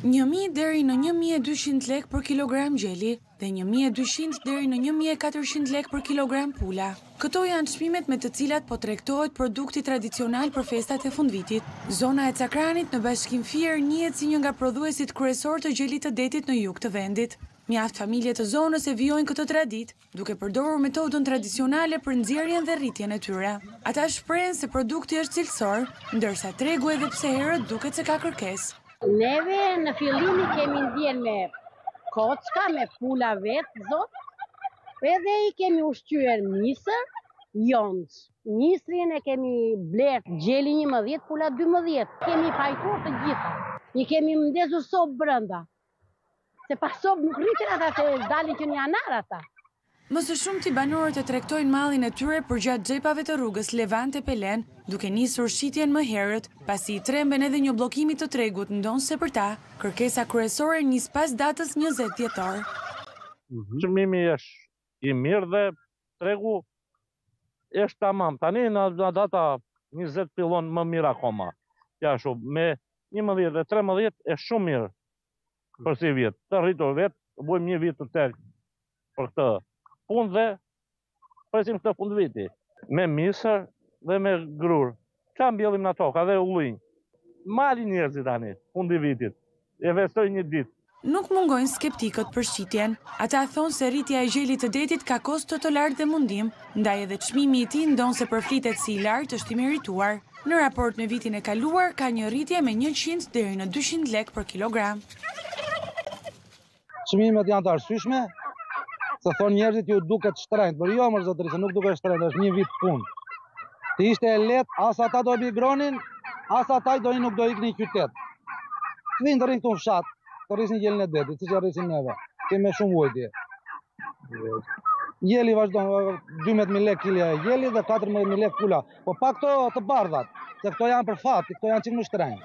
Një mijë deri në një mijë e dyqind lekë për kilogram gjeli dhe një mijë e dyqind deri në një mijë e katërqind lekë për kilogram pula. Këto janë çmimet me të cilat po tregtohet produkti tradicional për festat e fundvitit. Zona e Cakranit në Bashkinë Fier njihet si një nga prodhuesit kryesor të gjelit të detit në jug të vendit. Mjaft familje të zonës e vijojnë këtë traditë, duke përdorur metodën tradicionale për nxjerrjen dhe rritjen e tyre. Ata shprehen se produkti është cilësor, ndërsa tregu edhe pse herët duket se ka kërkesë. Neve në fillim i kemi ndenjur me klloçka, me pula vetë, zogjtë, edhe i kemi ushqyer misër, jonxhë. Misrin e kemi blerë gjeli njëmbëdhjetë, pula dymbëdhjetë. Kemi pajtuar të gjitha. I kemi ndezur sobë brënda. Se pa sobë nuk rriten ata se dalin që në janar ata. Më së shumti banorët e tregtojnë mallin e tyre përgjatë xhepave të rrugës Levan-Tepelenë, duke nisur shitjen më herët, pasi i tremben edhe një bllokimi të tregut ndonëse për ta, kërkesa kryesore nis pas datës njëzet dhjetor. Çmimi i i mirë dhe tregu është tamam. Tani nga data 20 fillon më mirë akoma. Ja shumë, me 11 dhe 13 është shumë mirë për sivjet. Të rritur vetë, bëjmë një vit të tërë për këtë punë dhe presim këtë fundviti. Me misër dhe me grurë, Ça mbjellim nga toka dhe ullinj. Marrin njerëzit tani, fund i vitit, e festojnë një ditë. Nuk mungojnë skeptikët për shitjen. Ata thonë se rritja e gjelit të detit ka kosto të lartë dhe mundim, ndaj edhe çmimi i tij ndonëse përflitet si i lartë është i merituar. Në raport me vitin e kaluar ka një rritje me njëqind deri në dyqind lekë për kilogram. Çmimet janë të arsyshme, se thonë njerëzit u duket shtrenjtë, por jo more zotëri, se nuk duket shtrenjtë, është një vit punë. Të ishte e lehtë, as ata do emigronin, as ata i dojnë nuk do iknin në qytet. Të vinë të rrinë këtu në fshat, të rrisin gjelin e detit, siç e rrisim neve, të me shumë vojtje. Gjeli vazhdon, 12.000 lek kilja gjeli dhe 14.000 lek pula. Po pa këto të bardhat, se këto janë për fatë, këto janë çikë më shtrenjtë.